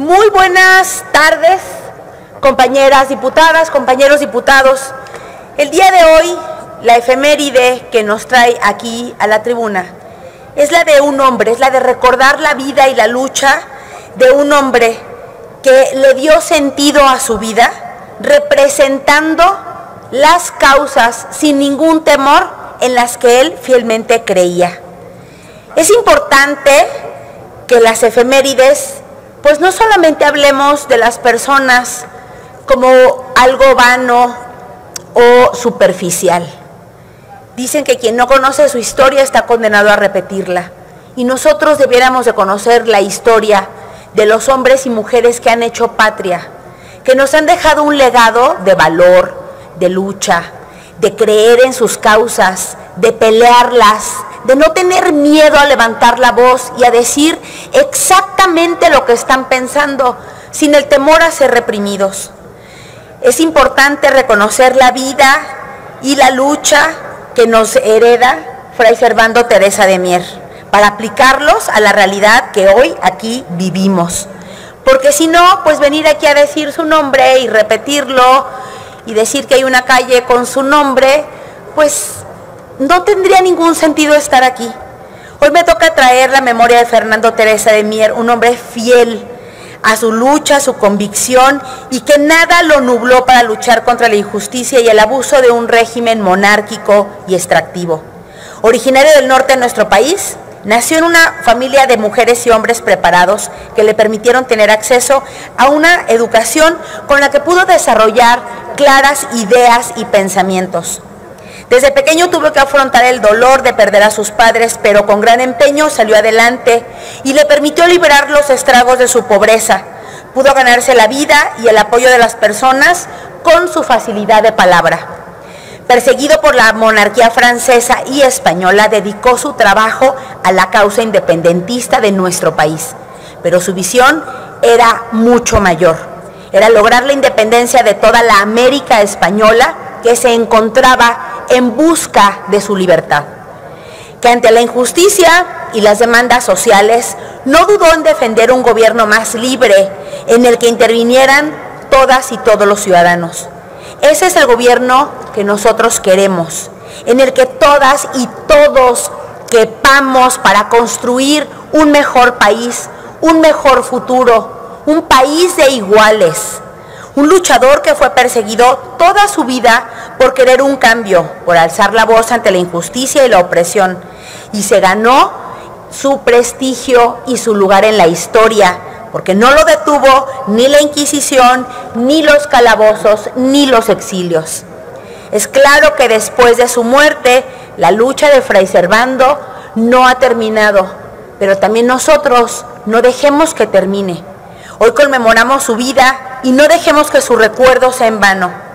Muy buenas tardes, compañeras diputadas, compañeros diputados. El día de hoy, la efeméride que nos trae aquí a la tribuna es la de un hombre, es la de recordar la vida y la lucha de un hombre que le dio sentido a su vida, representando las causas sin ningún temor en las que él fielmente creía. Es importante que las efemérides, pues no solamente hablemos de las personas como algo vano o superficial. Dicen que quien no conoce su historia está condenado a repetirla. Y nosotros debiéramos de conocer la historia de los hombres y mujeres que han hecho patria, que nos han dejado un legado de valor, de lucha, de creer en sus causas, de pelearlas, de no tener miedo a levantar la voz y a decir exactamente lo que están pensando, sin el temor a ser reprimidos. Es importante reconocer la vida y la lucha que nos hereda Fray Servando Teresa de Mier, para aplicarlos a la realidad que hoy aquí vivimos. Porque si no, pues venir aquí a decir su nombre y repetirlo y decir que hay una calle con su nombre, pues no tendría ningún sentido estar aquí. Hoy me toca traer la memoria de Fernando Teresa de Mier, un hombre fiel a su lucha, a su convicción y que nada lo nubló para luchar contra la injusticia y el abuso de un régimen monárquico y extractivo. Originario del norte de nuestro país, nació en una familia de mujeres y hombres preparados que le permitieron tener acceso a una educación con la que pudo desarrollar claras ideas y pensamientos. Desde pequeño tuvo que afrontar el dolor de perder a sus padres, pero con gran empeño salió adelante y le permitió liberar los estragos de su pobreza. Pudo ganarse la vida y el apoyo de las personas con su facilidad de palabra. Perseguido por la monarquía francesa y española, dedicó su trabajo a la causa independentista de nuestro país, pero su visión era mucho mayor. Era lograr la independencia de toda la América española que se encontraba en busca de su libertad, que ante la injusticia y las demandas sociales no dudó en defender un gobierno más libre en el que intervinieran todas y todos los ciudadanos. Ese es el gobierno que nosotros queremos, en el que todas y todos quepamos para construir un mejor país, un mejor futuro, un país de iguales un luchador que fue perseguido toda su vida por querer un cambio, por alzar la voz ante la injusticia y la opresión. Y se ganó su prestigio y su lugar en la historia, porque no lo detuvo ni la Inquisición, ni los calabozos, ni los exilios. Es claro que después de su muerte, la lucha de Fray Servando no ha terminado, pero también nosotros no dejemos que termine. Hoy conmemoramos su vida y no dejemos que su recuerdo sea en vano.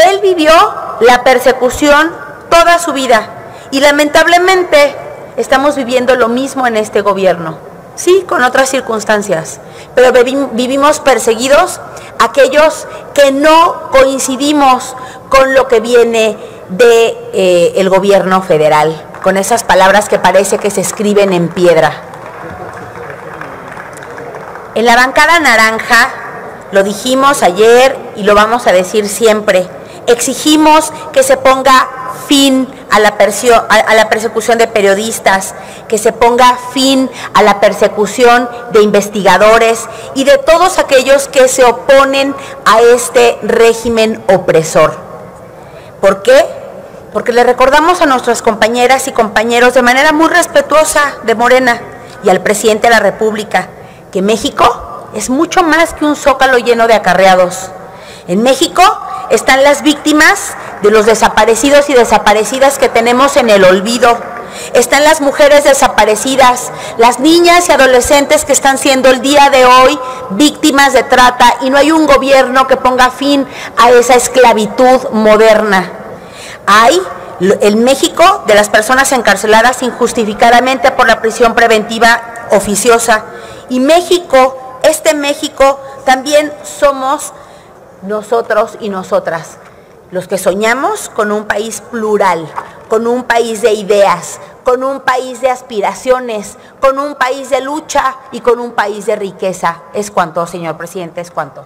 Él vivió la persecución toda su vida y lamentablemente estamos viviendo lo mismo en este gobierno. Sí, con otras circunstancias, pero vivimos perseguidos aquellos que no coincidimos con lo que viene del de, eh, gobierno federal, con esas palabras que parece que se escriben en piedra. En la bancada naranja, lo dijimos ayer y lo vamos a decir siempre, exigimos que se ponga fin a la, a la, persecución de periodistas, que se ponga fin a la persecución de investigadores y de todos aquellos que se oponen a este régimen opresor. ¿Por qué? Porque le recordamos a nuestras compañeras y compañeros de manera muy respetuosa de Morena y al presidente de la República que México es mucho más que un zócalo lleno de acarreados. En México están las víctimas de los desaparecidos y desaparecidas que tenemos en el olvido. Están las mujeres desaparecidas, las niñas y adolescentes que están siendo el día de hoy víctimas de trata y no hay un gobierno que ponga fin a esa esclavitud moderna. Hay el México de las personas encarceladas injustificadamente por la prisión preventiva oficiosa y México, este México, también somos nosotros y nosotras, los que soñamos con un país plural, con un país de ideas, con un país de aspiraciones, con un país de lucha y con un país de riqueza. Es cuanto, señor presidente, es cuanto.